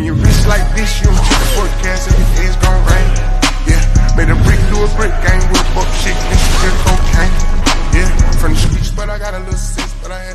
When you rich like this, you don't check the forecast, everything's gon' rain. Yeah, made a brick do a brick, I ain't whip up shit, this shit cocaine. Yeah, from the streets, but I got a little sense, but I